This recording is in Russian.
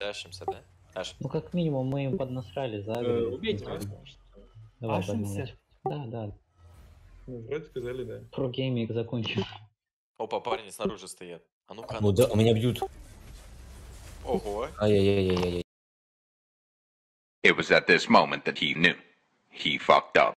Дашимся, да? Аш. Ну, как минимум, мы им поднасрали, Э, загрели. Убейте нас. Давай, Ашимся? Да, да. Ну, вроде сказали, да. Про гейминг закончим. Опа, парни снаружи стоят. А ну-ка, а Ну ну да, меня бьют. Ого. Ай-яй-яй-яй-яй. It was at this moment that he knew. He fucked up.